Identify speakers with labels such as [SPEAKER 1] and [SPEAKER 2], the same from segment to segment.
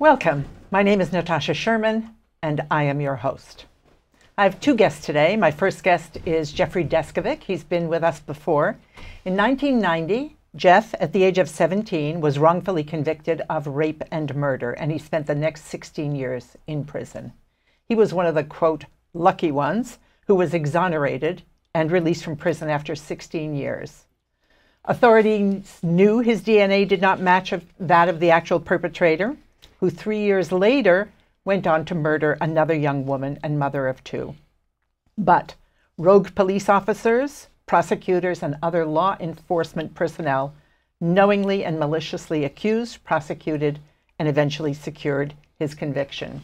[SPEAKER 1] Welcome. My name is Natasha Sherman, and I am your host. I have two guests today. My first guest is Jeffrey Deskovic. He's been with us before. In 1990, Jeff, at the age of 17, was wrongfully convicted of rape and murder, and he spent the next 16 years in prison. He was one of the, quote, lucky ones who was exonerated and released from prison after 16 years. Authorities knew his DNA did not match that of the actual perpetrator, who three years later went on to murder another young woman and mother of two. But rogue police officers, prosecutors, and other law enforcement personnel knowingly and maliciously accused, prosecuted, and eventually secured his conviction.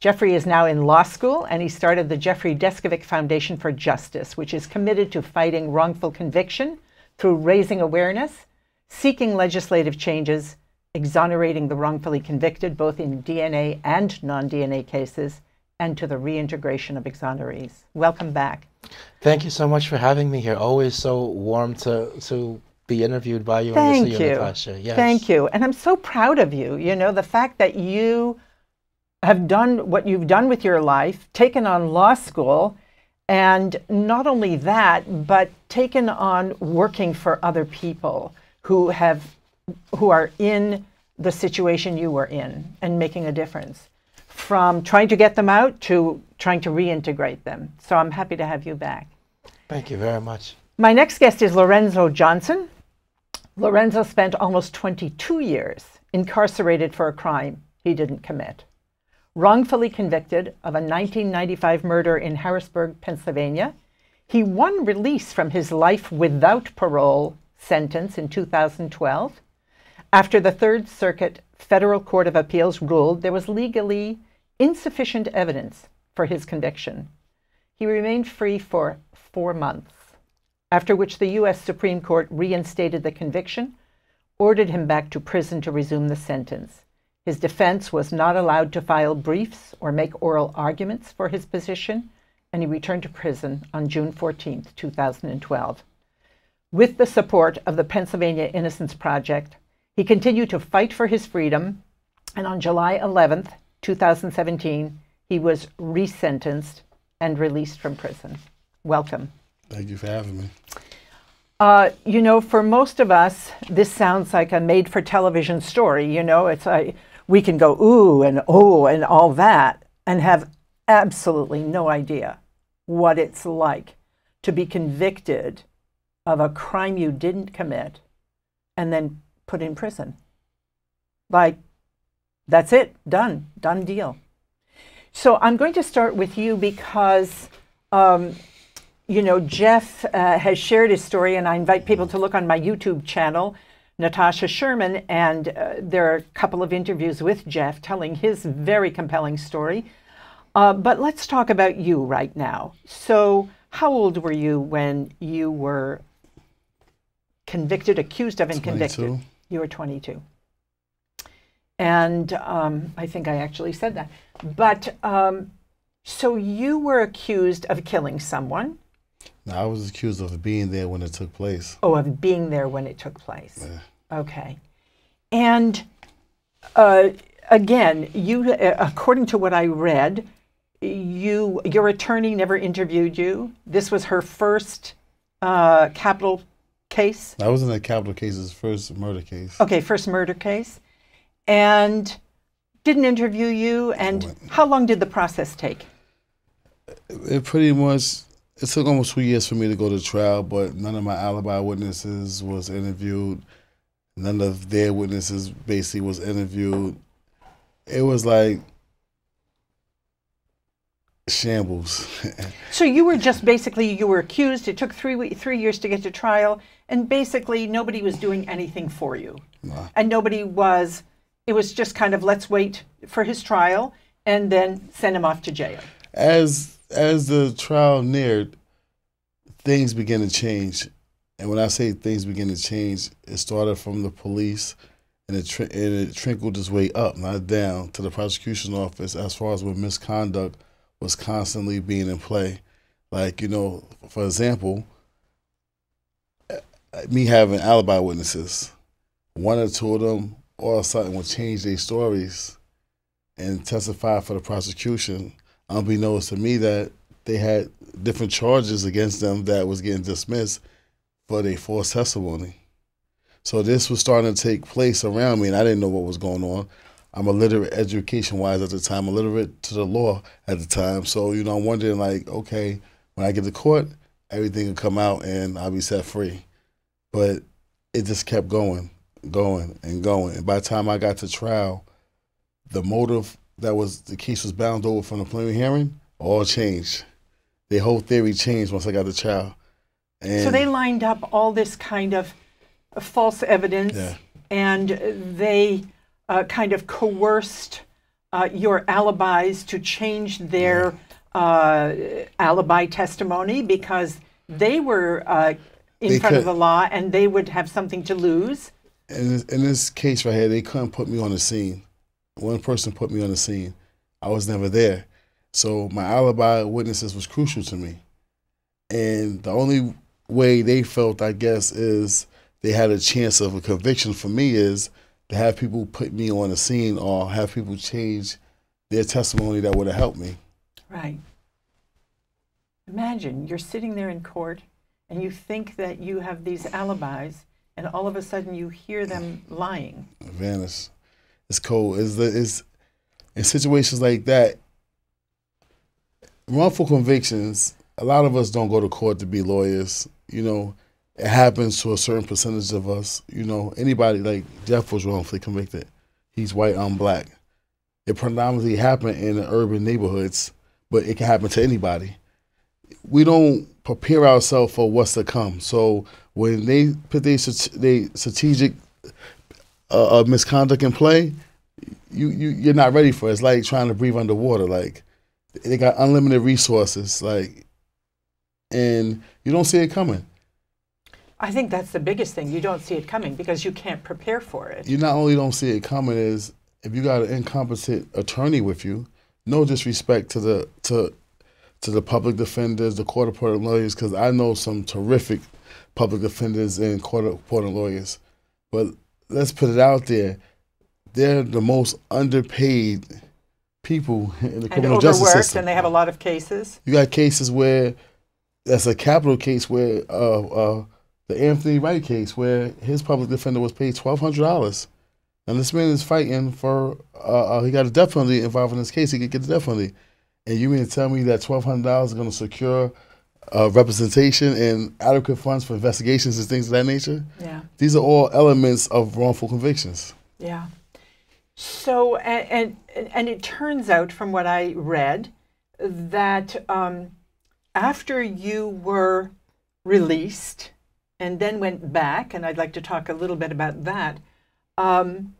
[SPEAKER 1] Jeffrey is now in law school and he started the Jeffrey Deskovic Foundation for Justice, which is committed to fighting wrongful conviction through raising awareness, seeking legislative changes, exonerating the wrongfully convicted, both in DNA and non DNA cases, and to the reintegration of exonerees. Welcome back.
[SPEAKER 2] Thank you so much for having me here. Always so warm to, to be interviewed by you
[SPEAKER 1] Thank
[SPEAKER 2] and
[SPEAKER 1] you.
[SPEAKER 2] Natasha. Yes.
[SPEAKER 1] Thank you. And I'm so proud of you. You know, the fact that you have done what you've done with your life, taken on law school, and not only that, but taken on working for other people who have who are in the situation you were in and making a difference from trying to get them out to trying to reintegrate them. So I'm happy to have you back.
[SPEAKER 2] Thank you very much.
[SPEAKER 1] My next guest is Lorenzo Johnson. Lorenzo spent almost 22 years incarcerated for a crime he didn't commit wrongfully convicted of a 1995 murder in Harrisburg, Pennsylvania. He won release from his life without parole sentence in 2012 after the Third Circuit Federal Court of Appeals ruled there was legally insufficient evidence for his conviction. He remained free for four months, after which the U.S. Supreme Court reinstated the conviction, ordered him back to prison to resume the sentence. His defense was not allowed to file briefs or make oral arguments for his position, and he returned to prison on June 14, 2012. With the support of the Pennsylvania Innocence Project, he continued to fight for his freedom, and on July 11, 2017, he was resentenced and released from prison. Welcome.
[SPEAKER 3] Thank you for having me.
[SPEAKER 1] Uh, you know, for most of us, this sounds like a made for television story. You know, it's a we can go ooh and oh and all that and have absolutely no idea what it's like to be convicted of a crime you didn't commit and then put in prison. Like, that's it, done, done deal. So I'm going to start with you because, um, you know, Jeff uh, has shared his story, and I invite people to look on my YouTube channel Natasha Sherman, and uh, there are a couple of interviews with Jeff telling his very compelling story. Uh, but let's talk about you right now. So, how old were you when you were convicted, accused of, and 22. convicted? You were 22. And um, I think I actually said that. But um, so you were accused of killing someone.
[SPEAKER 3] No, I was accused of being there when it took place.
[SPEAKER 1] Oh, of being there when it took place. Yeah. Okay. And uh, again, you, uh, according to what I read, you your attorney never interviewed you. This was her first uh, capital case.
[SPEAKER 3] I was in a capital case's first murder case.
[SPEAKER 1] Okay, first murder case, and didn't interview you. And how long did the process take?
[SPEAKER 3] It pretty much it took almost two years for me to go to trial, but none of my alibi witnesses was interviewed. None of their witnesses basically was interviewed. It was like shambles.
[SPEAKER 1] so you were just basically you were accused. It took three three years to get to trial, and basically nobody was doing anything for you, nah. and nobody was. It was just kind of let's wait for his trial and then send him off to jail.
[SPEAKER 3] As as the trial neared, things began to change. And when I say things begin to change, it started from the police and it, tr- and it trickled its way up, not down, to the prosecution office as far as when misconduct was constantly being in play. Like, you know, for example, me having alibi witnesses, one or two of them all of a sudden would change their stories and testify for the prosecution, unbeknownst to me that they had different charges against them that was getting dismissed for their false testimony. So this was starting to take place around me, and I didn't know what was going on. I'm illiterate education wise at the time, illiterate to the law at the time. So, you know, I'm wondering like, okay, when I get to court, everything will come out and I'll be set free. But it just kept going, going and going. And by the time I got to trial, the motive that was the case was bound over from the preliminary hearing all changed. The whole theory changed once I got to trial.
[SPEAKER 1] And so they lined up all this kind of false evidence
[SPEAKER 3] yeah.
[SPEAKER 1] and they uh, kind of coerced uh, your alibis to change their uh, alibi testimony because they were uh, in
[SPEAKER 3] They
[SPEAKER 1] front of the law and they would have something to lose.
[SPEAKER 3] in this, in this case right here, they couldn't put me on the scene. One person put me on the scene. I was never there. So my alibi witnesses was crucial to me. And the only way they felt, I guess, is they had a chance of a conviction for me is to have people put me on the scene or have people change their testimony that would have helped me.
[SPEAKER 1] Right. Imagine you're sitting there in court and you think that you have these alibis, and all of a sudden you hear them lying.
[SPEAKER 3] Vanish. It's cold. It's it's in situations like that. Wrongful convictions. A lot of us don't go to court to be lawyers. You know, it happens to a certain percentage of us. You know, anybody like Jeff was wrongfully convicted. He's white, I'm black. It predominantly happened in the urban neighborhoods, but it can happen to anybody. We don't prepare ourselves for what's to come. So when they put their they strategic uh, uh, misconduct in play, you you you're not ready for it. It's like trying to breathe underwater. Like they got unlimited resources. Like, and you don't see it coming.
[SPEAKER 1] I think that's the biggest thing. You don't see it coming because you can't prepare for it.
[SPEAKER 3] You not only don't see it coming is if you got an incompetent attorney with you. No disrespect to the to to the public defenders, the court appointed lawyers, because I know some terrific public defenders and court appointed lawyers. But let's put it out there. They're the most underpaid people in the criminal justice system.
[SPEAKER 1] and they have a lot of cases.
[SPEAKER 3] You got cases where that's a capital case where uh, uh, the Anthony Wright case where his public defender was paid twelve hundred dollars, and this man is fighting for uh, uh, he got a death penalty involved in this case. He could get the death penalty, and you mean to tell me that twelve hundred dollars is going to secure uh, representation and adequate funds for investigations and things of that nature?
[SPEAKER 1] Yeah,
[SPEAKER 3] These are all elements of wrongful convictions.
[SPEAKER 1] yeah. So, and and, and it turns out, from what I read, that um, after you were released and then went back, and I'd like to talk a little bit about that. Um,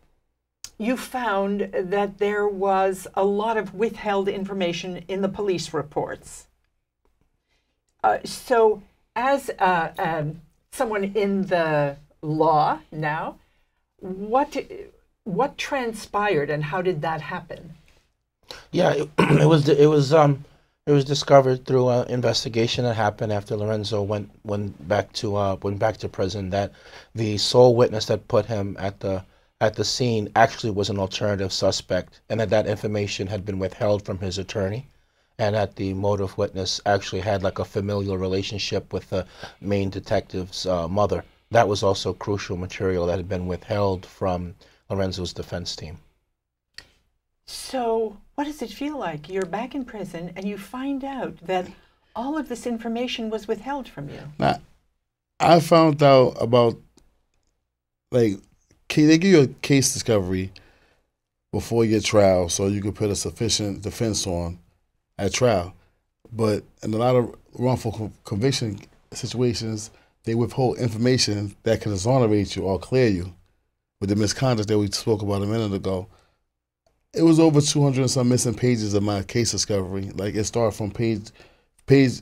[SPEAKER 1] you found that there was a lot of withheld information in the police reports. Uh, so, as uh, um, someone in the law now, what what transpired and how did that happen?
[SPEAKER 2] Yeah, it, it was it was um it was discovered through an investigation that happened after Lorenzo went went back to uh went back to prison that the sole witness that put him at the at the scene actually was an alternative suspect and that that information had been withheld from his attorney and that the motive witness actually had like a familial relationship with the main detective's uh, mother. That was also crucial material that had been withheld from Lorenzo's defense team.
[SPEAKER 1] So, what does it feel like? You're back in prison and you find out that all of this information was withheld from you.
[SPEAKER 3] Now, I found out about like ca- they give you a case discovery before your trial, so you can put a sufficient defense on at trial. But in a lot of wrongful conviction situations, they withhold information that can exonerate you or clear you. With the misconduct that we spoke about a minute ago, it was over two hundred and some missing pages of my case discovery. Like it started from page page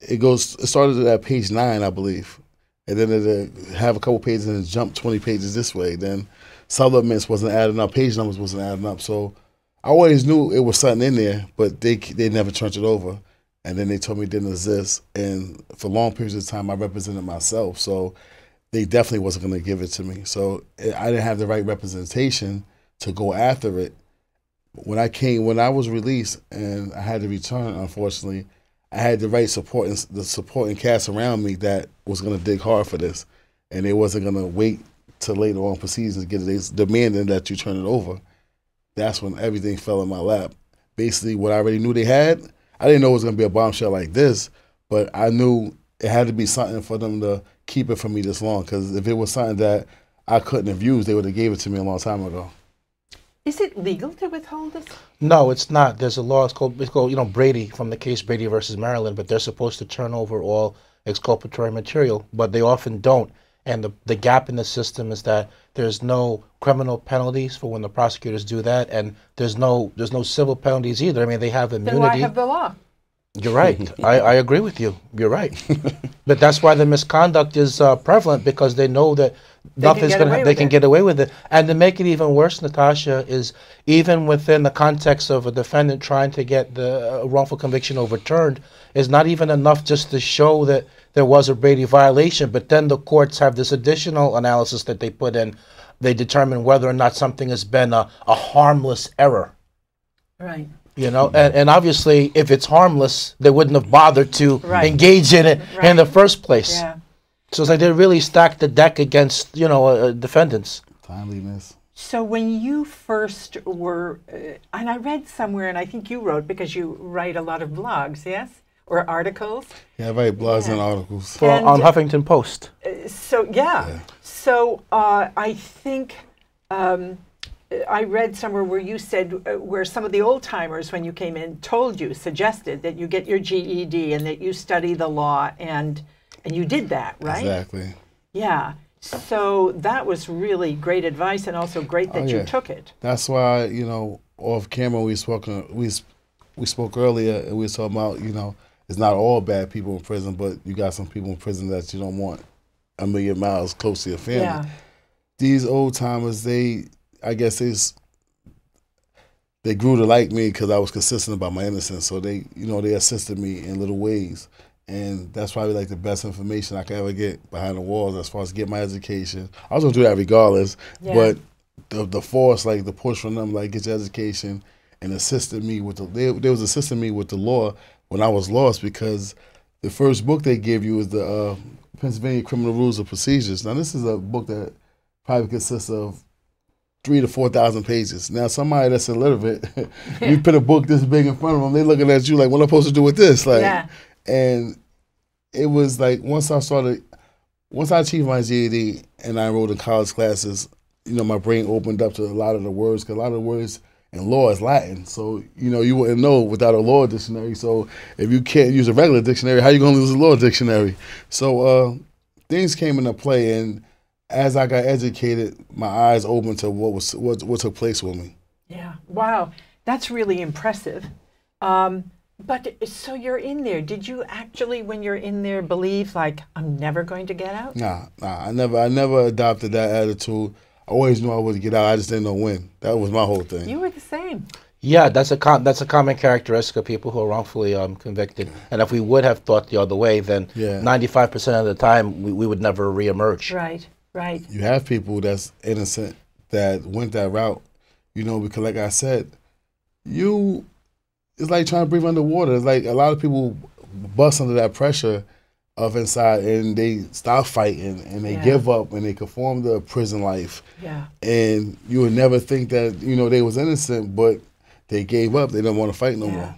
[SPEAKER 3] it goes it started at page nine, I believe, and then it uh, have a couple pages and it jumped twenty pages this way. Then supplements wasn't adding up, page numbers wasn't adding up. So I always knew it was something in there, but they they never turned it over. And then they told me it didn't exist. And for long periods of time, I represented myself, so they definitely wasn't going to give it to me. So eh, I didn't have the right representation to go after it when I came, when I was released and I had to return, unfortunately, I had the right support and the supporting cast around me that was going to dig hard for this, and they wasn't going to wait till later on proceedings to get it. They demanding that you turn it over. That's when everything fell in my lap. Basically, what I already knew they had, I didn't know it was going to be a bombshell like this, but I knew it had to be something for them to keep it from me this long. Because if it was something that I couldn't have used, they would have gave it to me a long time ago.
[SPEAKER 1] Is it legal to withhold this?
[SPEAKER 2] No, it's not. There's a law. It's called, it's called, you know, Brady from the case Brady versus Maryland. But they're supposed to turn over all exculpatory material, but they often don't. And the the gap in the system is that there's no criminal penalties for when the prosecutors do that, and there's no there's no civil penalties either. I mean, they have immunity.
[SPEAKER 1] Then why have the law?
[SPEAKER 2] You're right. I, I agree with you. You're right. but that's why the misconduct is uh, prevalent because they know that
[SPEAKER 1] They
[SPEAKER 2] nothing's going to they can
[SPEAKER 1] it.
[SPEAKER 2] get away with it. And to make it even worse, Natasha, is even within the context of a defendant trying to get the uh, wrongful conviction overturned, is not even enough just to show that there was a Brady violation. But then the courts have this additional analysis that they put in. They determine whether or not something has been a, a harmless error.
[SPEAKER 1] Right.
[SPEAKER 2] You know, and, and obviously, if it's harmless, they wouldn't have bothered to
[SPEAKER 1] Right.
[SPEAKER 2] engage in it in the first place.
[SPEAKER 1] Yeah.
[SPEAKER 2] So it's like they really stacked the deck against, you know, uh, defendants.
[SPEAKER 3] Timeliness.
[SPEAKER 1] So when you first were, uh, and I read somewhere, and I think you wrote because you write a lot of blogs, yes, or articles.
[SPEAKER 3] Yeah, I write blogs and articles.
[SPEAKER 2] For,
[SPEAKER 1] And-
[SPEAKER 2] on Huffington Post.
[SPEAKER 1] So yeah. So uh, I think um, I read somewhere where you said uh, where some of the old timers, when you came in, told you, suggested that you get your GED and that you study the law, and and you did that, right?
[SPEAKER 3] Exactly.
[SPEAKER 1] Yeah. So that was really great advice, and also great that
[SPEAKER 3] Oh,
[SPEAKER 1] you took it.
[SPEAKER 3] That's why you know off camera we spoke uh, we we spoke earlier and we was talking about you know it's not all bad people in prison, but you got some people in prison that you don't want a million miles close to your family.
[SPEAKER 1] Yeah.
[SPEAKER 3] These old timers, they I guess they they grew to like me because I was consistent about my innocence. So they you know they assisted me in little ways. And that's probably like the best information I could ever get behind the walls as far as get my education. I was gonna do that regardless,
[SPEAKER 1] Yeah.
[SPEAKER 3] but the the force, like the push from them, like get your education, and assisted me with the they, they was assisting me with the law when I was lost because the first book they gave you is the uh, Pennsylvania Criminal Rules of Procedures. Now this is a book that probably consists of three to four thousand pages. Now somebody that's illiterate, you put a book this big in front of them, they looking at you like, what am I supposed to do with this? Like,
[SPEAKER 1] Yeah.
[SPEAKER 3] And it was like once I started, once I achieved my GED and I enrolled in college classes, you know, my brain opened up to a lot of the words because a lot of the words in law is Latin. So you know, you wouldn't know without a law dictionary. So if you can't use a regular dictionary, how you gonna use a law dictionary? So uh, things came into play, and as I got educated, my eyes opened to what was what what took place with me.
[SPEAKER 1] Yeah. Wow. That's really impressive. Um, but so you're in there. Did you actually, when you're in there, believe like I'm never going to get out?
[SPEAKER 3] Nah, nah, I never, I never adopted that attitude. I always knew I would get out. I just didn't know when. That was my whole thing.
[SPEAKER 1] You were the same.
[SPEAKER 2] Yeah, that's a com- that's a common characteristic of people who are wrongfully um, convicted. And if we would have thought the other way, then
[SPEAKER 3] Yeah.
[SPEAKER 2] 95% of the time we, we would never reemerge.
[SPEAKER 1] Right. Right.
[SPEAKER 3] you have people that's innocent that went that route, you know, because like I said, you it's like trying to breathe underwater. It's like a lot of people bust under that pressure of inside and they stop fighting and they
[SPEAKER 1] Yeah.
[SPEAKER 3] give up and they conform to prison life.
[SPEAKER 1] Yeah.
[SPEAKER 3] And you would never think that, you know, they was innocent, but they gave up. They didn't want to fight no
[SPEAKER 1] Yeah.
[SPEAKER 3] more.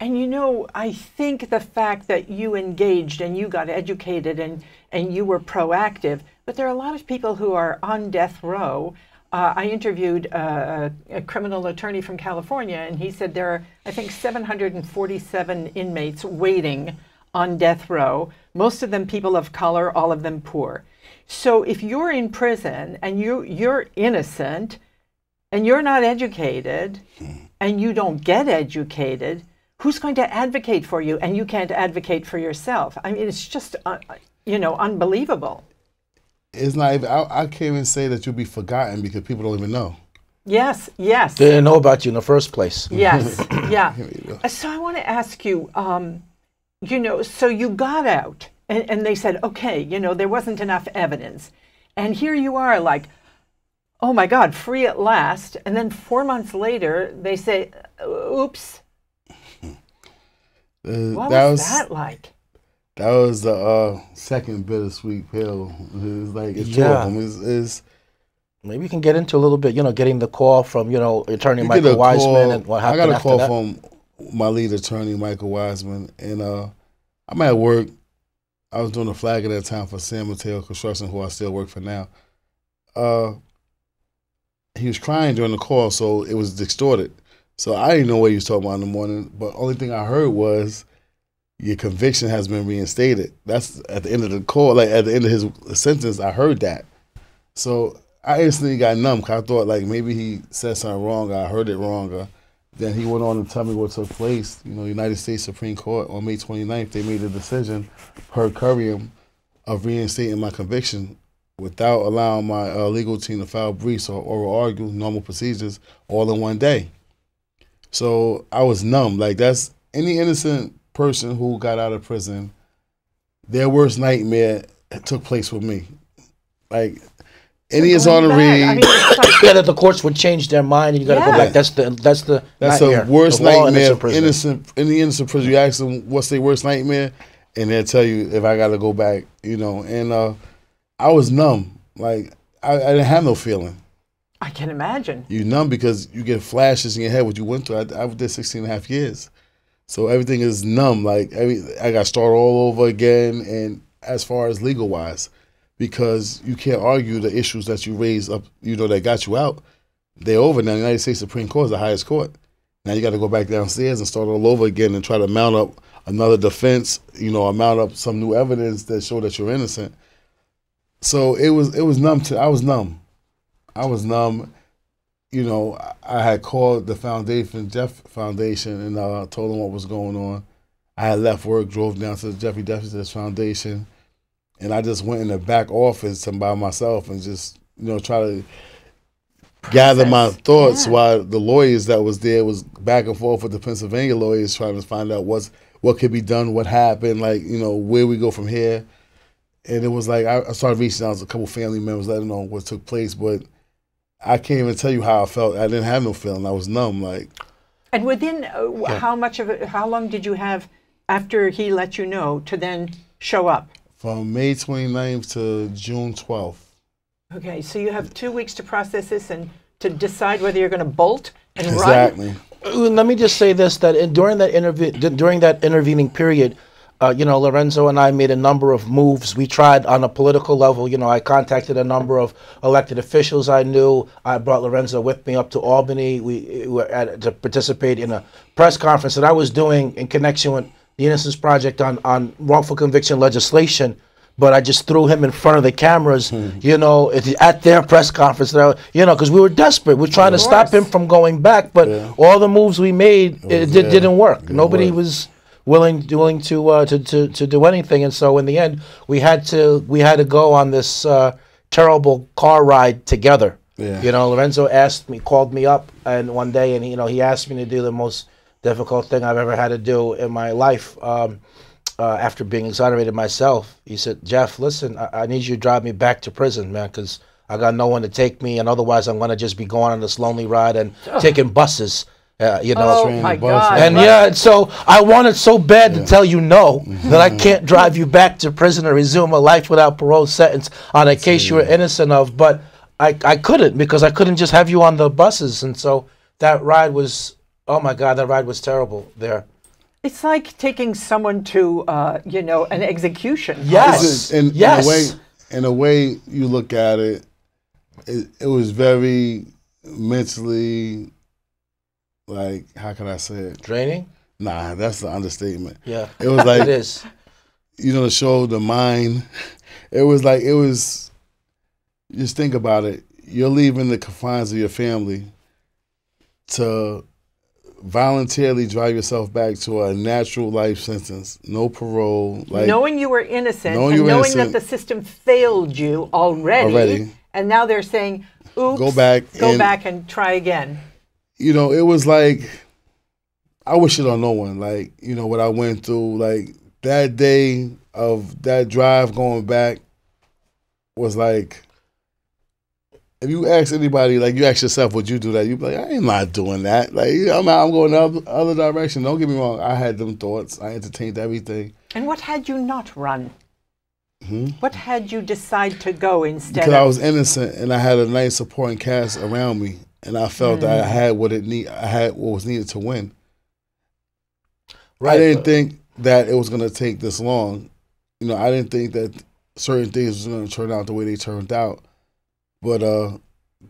[SPEAKER 1] And you know, I think the fact that you engaged and you got educated and, and you were proactive, but there are a lot of people who are on death row. Uh, I interviewed uh, a, a criminal attorney from California, and he said there are, I think, 747 inmates waiting on death row, most of them people of color, all of them poor. So if you're in prison and you, you're innocent and you're not educated and you don't get educated, who's going to advocate for you and you can't advocate for yourself? I mean, it's just, uh, you know, unbelievable.
[SPEAKER 3] It's not even, I, I can't even say that you'll be forgotten because people don't even know.
[SPEAKER 1] Yes, yes.
[SPEAKER 2] They didn't know about you in the first place.
[SPEAKER 1] Yes, yeah.
[SPEAKER 3] you go.
[SPEAKER 1] Uh, So I want to ask you, um, you know, so you got out and, and they said, okay, you know, there wasn't enough evidence. And here you are, like, oh my God, free at last. And then four months later, they say, oops.
[SPEAKER 3] Uh,
[SPEAKER 1] What
[SPEAKER 3] that
[SPEAKER 1] was,
[SPEAKER 3] was
[SPEAKER 1] that like?
[SPEAKER 3] That was the uh, second bittersweet pill. It's like it's two
[SPEAKER 2] Yeah.
[SPEAKER 3] of them. It's, it's
[SPEAKER 2] Maybe you can get into a little bit, you know, getting the call from, you know, attorney
[SPEAKER 3] you
[SPEAKER 2] Michael Wiseman and what
[SPEAKER 3] I got a call
[SPEAKER 2] that.
[SPEAKER 3] from my lead attorney, Michael Wiseman, and uh, I'm at work. I was doing a flag at that time for San Mateo Construction, who I still work for now. Uh, he was crying during the call, so it was distorted. So I didn't know what he was talking about in the morning, but only thing I heard was your conviction has been reinstated. That's at the end of the call, like at the end of his sentence, I heard that. So I instantly got numb 'cause I thought like maybe he said something wrong, I heard it wrong. Or then he went on to tell me what took place. You know, United States Supreme Court on May 29th, they made a decision per curiam of reinstating my conviction without allowing my uh, legal team to file briefs or oral argue normal procedures all in one day. So I was numb. Like that's any innocent person who got out of prison, their worst nightmare took place with me. Like any is on the read.
[SPEAKER 1] I mean, like,
[SPEAKER 2] Yeah, that the courts would change their mind and you got to
[SPEAKER 1] Yeah.
[SPEAKER 2] go back. That's the that's the
[SPEAKER 3] That's
[SPEAKER 2] nightmare
[SPEAKER 3] the worst
[SPEAKER 2] of all
[SPEAKER 3] nightmare.
[SPEAKER 2] innocent
[SPEAKER 3] of
[SPEAKER 2] prisoners.
[SPEAKER 3] Innocent, any innocent prison. You ask them what's their worst nightmare, and they'll tell you if I got to go back. You know, and uh, I was numb. Like I, I didn't have no feeling.
[SPEAKER 1] I can imagine.
[SPEAKER 3] You numb because you get flashes in your head what you went through. I, I did 16 and a half years, so everything is numb. Like I got started all over again, and as far as legal wise, because you can't argue the issues that you raised up. You know that got you out. They're over now. The United States Supreme Court is the highest court. Now you got to go back downstairs and start all over again and try to mount up another defense. You know, mount up some new evidence that show that you're innocent. So it was it was numb. To I was numb. I was numb. You know, I- had called the foundation, Jeff Foundation, and uh, told them what was going on. I had left work, drove down to the Jeffrey Deskovic Foundation, and I just went in the back office and by myself and just you know try to gather my thoughts
[SPEAKER 1] Yeah.
[SPEAKER 3] while the lawyers that was there was back and forth with the Pennsylvania lawyers trying to find out what's what could be done, what happened, like you know where we go from here. And it was like I, I started reaching out to a couple family members, letting them know what took place, but I can't even tell you how I felt. I didn't have no feeling. I was numb. Like
[SPEAKER 1] And within uh, how much of it, how long did you have after he let you know to then show up?
[SPEAKER 3] from May 29th to June 12th.
[SPEAKER 1] Okay, so you have two weeks to process this and to decide whether you're going to bolt and run.
[SPEAKER 3] Exactly.
[SPEAKER 2] Uh, Let me just say this: that in, during that interview, during that intervening period, uh, you know, Lorenzo and I made a number of moves. We tried on a political level. You know, I contacted a number of elected officials I knew. I brought Lorenzo with me up to Albany. We were at, to participate in a press conference that I was doing in connection with the Innocence Project on on wrongful conviction legislation. But I just threw him in front of the cameras, you know, at, at their press conference. that I- You know, because we were desperate. We're trying to
[SPEAKER 1] Of
[SPEAKER 2] stop him from going back. But
[SPEAKER 3] Yeah.
[SPEAKER 2] all the moves we made, it,
[SPEAKER 3] was-
[SPEAKER 2] did,
[SPEAKER 3] yeah,
[SPEAKER 2] didn't work.
[SPEAKER 3] didn't
[SPEAKER 2] Nobody
[SPEAKER 3] work.
[SPEAKER 2] was willing willing to, uh, to to to do anything. And so in the end, we had to we had to go on this uh, terrible car ride together.
[SPEAKER 3] Yeah.
[SPEAKER 2] You know, Lorenzo asked me, called me up, and one day, and you know, he asked me to do the most difficult thing I've ever had to do in my life. Um, uh, after being exonerated myself, he said, "Jeff, listen, I, I need you to drive me back to prison, man, because I got no one to take me, and otherwise, I'm gonna just be going on this lonely ride and taking buses." Uh, you know,
[SPEAKER 1] Oh my. God!
[SPEAKER 2] and
[SPEAKER 1] right.
[SPEAKER 2] yeah, and so I wanted so bad to tell you no
[SPEAKER 3] Mm-hmm.
[SPEAKER 2] that I can't drive you back to prison or resume a life without parole sentence on a case you were innocent of. But I, I couldn't because I couldn't just have you on the buses, and so that ride was oh my god, that ride was terrible there.
[SPEAKER 1] It's like taking someone to, uh, you know, an execution.
[SPEAKER 2] Yes.
[SPEAKER 3] This is- in,
[SPEAKER 2] yes.
[SPEAKER 3] in a way, in a way, you look at it, it, it was very mentally, like, how can I say it?
[SPEAKER 2] Draining.
[SPEAKER 3] Nah, that's the understatement.
[SPEAKER 2] Yeah,
[SPEAKER 3] It was like
[SPEAKER 2] it is.
[SPEAKER 3] you know the show the mind it was like it was just think about it you're leaving the confines of your family to voluntarily drive yourself back to a natural life sentence no parole like
[SPEAKER 1] knowing you were innocent
[SPEAKER 3] Knowing
[SPEAKER 1] and
[SPEAKER 3] you were
[SPEAKER 1] knowing
[SPEAKER 3] innocent.
[SPEAKER 1] that the system failed you already,
[SPEAKER 3] Already.
[SPEAKER 1] and now they're saying, "Oops,
[SPEAKER 3] Go back
[SPEAKER 1] go
[SPEAKER 3] and-
[SPEAKER 1] back and try again."
[SPEAKER 3] You know it was like i wish it on no one like you know what i went through like that day of that drive going back was like if you ask anybody, like you ask yourself, would you do that? You'd be like, I am not doing that. Like I'm out, I'm going the other, other direction. Don't get me wrong. I had them thoughts. I entertained everything.
[SPEAKER 1] And what had you not run?
[SPEAKER 3] Hmm?
[SPEAKER 1] What had you decide to go instead?
[SPEAKER 3] Because
[SPEAKER 1] of,
[SPEAKER 3] I was innocent and I had a nice supporting cast around me, and I felt that I
[SPEAKER 1] Mm.
[SPEAKER 3] had what it need. I had what was needed to win.
[SPEAKER 2] Right.
[SPEAKER 3] I didn't think that it was going to take this long. You know, I didn't think that certain things was going to turn out the way they turned out. But uh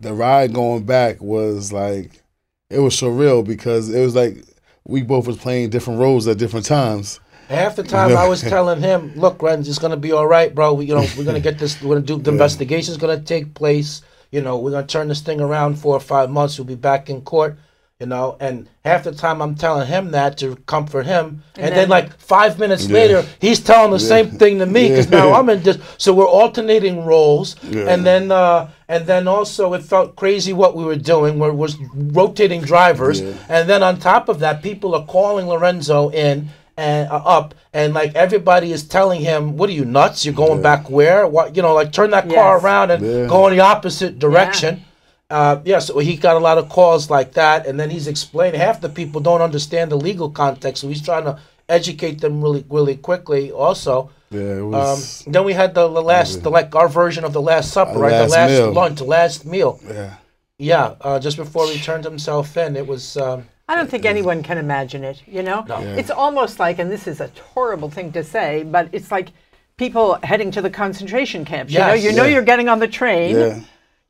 [SPEAKER 3] the ride going back was like it was surreal because it was like we both was playing different roles at different times.
[SPEAKER 2] Half the time I was telling him, "Look, Renz, it's gonna be all right, bro. We, you know, we're gonna get this. We're gonna do the investigation's gonna take place. You know, we're gonna turn this thing around four or five months. We'll be back in court. You know, and half the time I'm telling him that to comfort him, and, then,
[SPEAKER 1] then-
[SPEAKER 2] like five minutes
[SPEAKER 3] Yeah.
[SPEAKER 2] later, he's telling the same thing to me because now I'm in this. So we're alternating roles,
[SPEAKER 3] Yeah.
[SPEAKER 2] and then uh, and then also it felt crazy what we were doing. We're was rotating drivers,
[SPEAKER 3] Yeah.
[SPEAKER 2] and then on top of that, people are calling Lorenzo in and uh, up, and like everybody is telling him, "What are you nuts? You're going back where? What you know? Like turn that car around and
[SPEAKER 3] Yeah.
[SPEAKER 2] go in the opposite direction." Uh, yeah, so he got a lot of calls like that, and then he's explaining. Half the people don't understand the legal context, so he's trying to educate them really, really quickly. Also,
[SPEAKER 3] Yeah, it
[SPEAKER 2] um, then we had the, the last, the like our version of the Last Supper, right?
[SPEAKER 3] last
[SPEAKER 2] the last
[SPEAKER 3] meal.
[SPEAKER 2] lunch, the last meal.
[SPEAKER 3] yeah.
[SPEAKER 2] Yeah, uh, just before he turned himself in, it was. Um,
[SPEAKER 1] I don't think anyone can imagine it, you know?
[SPEAKER 2] No.
[SPEAKER 3] Yeah.
[SPEAKER 1] It's almost like, and this is a horrible thing to say, but it's like people heading to the concentration camps. You know,
[SPEAKER 2] Yes.
[SPEAKER 1] you know
[SPEAKER 3] Yeah.
[SPEAKER 1] you're getting on the train.
[SPEAKER 3] Yeah.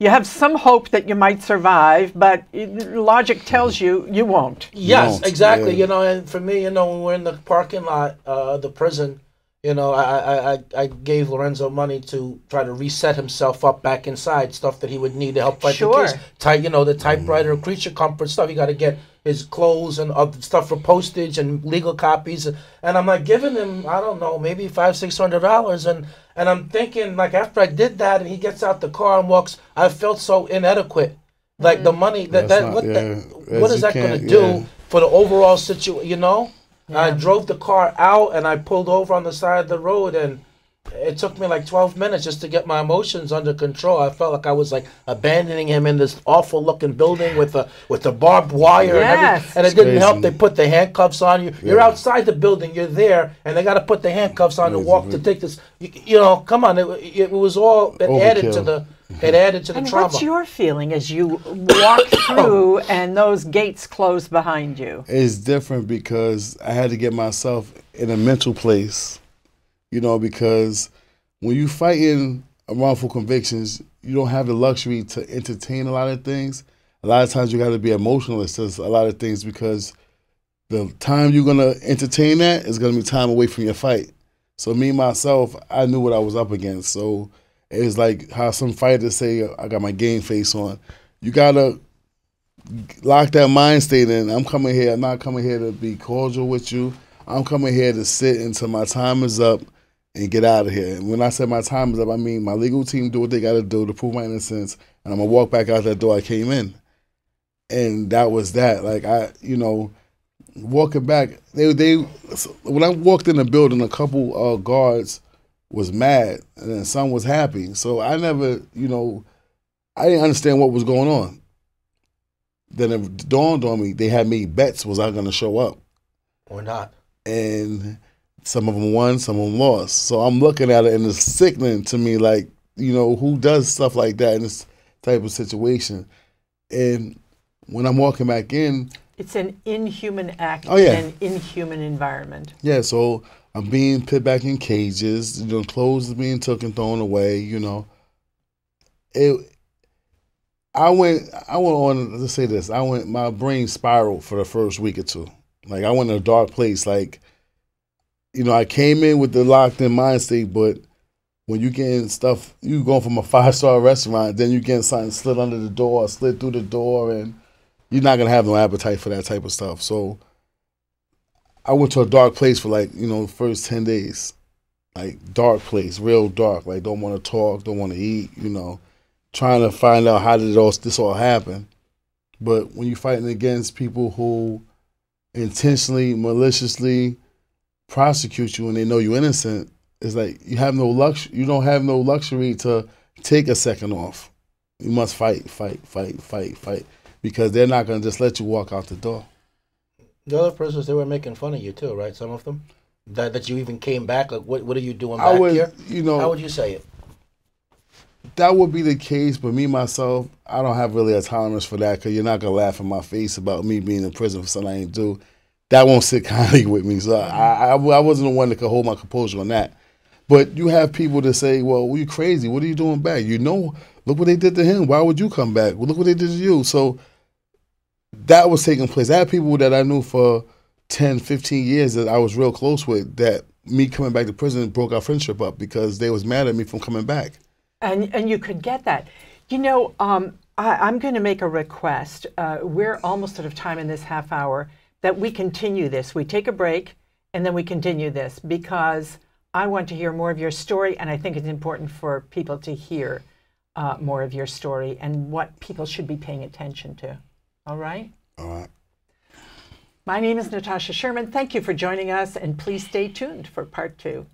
[SPEAKER 1] You have some hope that you might survive, but logic tells you you won't.
[SPEAKER 2] Yes,
[SPEAKER 3] won't,
[SPEAKER 2] exactly.
[SPEAKER 3] yeah.
[SPEAKER 2] You know, and for me, you know, when we're in the parking lot, uh, the prison, you know, I, I, I, I gave Lorenzo money to try to reset himself up back inside, stuff that he would need to help fight
[SPEAKER 1] Sure.
[SPEAKER 2] the case. Type, you know, the typewriter, creature comfort stuff. You got to get his clothes and other stuff for postage and legal copies. And I'm like giving him, I don't know, maybe five, six hundred dollars. And and I'm thinking, like after I did that, and he gets out the car and walks, I felt so inadequate. Like the mm. money that
[SPEAKER 3] That's
[SPEAKER 2] that
[SPEAKER 3] not-
[SPEAKER 2] what
[SPEAKER 3] yeah,
[SPEAKER 2] the, what
[SPEAKER 3] as
[SPEAKER 2] is
[SPEAKER 3] you
[SPEAKER 2] that going to do?
[SPEAKER 3] yeah.
[SPEAKER 2] for the overall situation, you know. I drove the car out and I pulled over on the side of the road and it took me like 12 minutes just to get my emotions under control. I felt like I was like abandoning him in this awful looking building with a with the barbed wire and
[SPEAKER 1] Yes.
[SPEAKER 2] everything. And it didn't help. They put the handcuffs on you. You're outside the building. You're there, and they got to put the handcuffs on to
[SPEAKER 3] Crazy,
[SPEAKER 2] walk to take this. You, you know, come on. It, it was all it added to the it added to the
[SPEAKER 1] And
[SPEAKER 2] trauma.
[SPEAKER 1] what's your feeling as you walk through and those gates close behind you?
[SPEAKER 3] It's different because I had to get myself in a mental place, you know, because when you fighting a wrongful convictions, you don't have the luxury to entertain a lot of things. A lot of times you got to be emotionless to a lot of things because the time you're gonna entertain that is gonna be time away from your fight. So me myself, I knew what I was up against. So it's like how some fighters say, "I got my game face on." You gotta lock that mind state in. I'm coming here. I'm not coming here to be cordial with you. I'm coming here to sit until my time is up and get out of here. And when I said my time is up, I mean my legal team do what they got to do to prove my innocence, and I'm gonna walk back out that door I came in. And that was that. Like I, you know, walking back, they they when I walked in the building, a couple uh, guards was mad, and then some was happy. So I never, you know, I didn't understand what was going on then it dawned on me they had made bets was I going to show up,
[SPEAKER 2] or not.
[SPEAKER 3] and some of them won, some of them lost. So I'm looking at it and it's sickening to me, like you know who does stuff like that in this type of situation. And when I'm walking back in,
[SPEAKER 1] It's an inhuman act
[SPEAKER 3] Oh, yeah.
[SPEAKER 1] in an inhuman environment.
[SPEAKER 3] yeah, so I'm being put back in cages. You know, clothes being taken, thrown away. You know, it. I went. I went on to say this. I went. My brain spiraled for the first week or two. Like I went in a dark place. Like, you know, I came in with the locked in mind state, but when you getting stuff, you going from a five star restaurant, then you getting something slid under the door, slid through the door, and you're not gonna have no appetite for that type of stuff. So, I went to a dark place for like you know the first ten days, like dark place, real dark. Like don't want to talk, don't want to eat. You know, trying to find out how did all this all happen. But when you're fighting against people who intentionally, maliciously prosecute you and they know you're innocent, it's like you have no lux. You don't have no luxury to take a second off. You must fight, fight, fight, fight, fight, because they're not going to just let you walk out the door.
[SPEAKER 2] The other prisoners, they were making fun of you too, right? Some of them, that that you even came back. Like, what what are you doing
[SPEAKER 3] I
[SPEAKER 2] back
[SPEAKER 3] would,
[SPEAKER 2] here?
[SPEAKER 3] you know,
[SPEAKER 2] How would you say it?
[SPEAKER 3] that would be the case, but me myself, I don't have really a tolerance for that because you're not gonna laugh in my face about me being in prison for something I ain't do. That won't sit kindly with me. So I, I, I wasn't the one that could hold my composure on that. But you have people that say, "Well, you crazy? What are you doing back? You know, look what they did to him. Why would you come back? Well, look what they did to you." So that was taking place. I had people that I knew for 10, 15 years that I was real close with. That me coming back to prison broke our friendship up because they was mad at me from coming back.
[SPEAKER 1] and and you could get that. You know, um, I, I'm going to make a request. Uh, we're almost out of time in this half hour. That we continue this. We take a break and then we continue this because I want to hear more of your story, and I think it's important for people to hear uh, more of your story and what people should be paying attention to. All right.
[SPEAKER 3] All right.
[SPEAKER 1] My name is Natasha Sherman. Thank you for joining us, and please stay tuned for part two.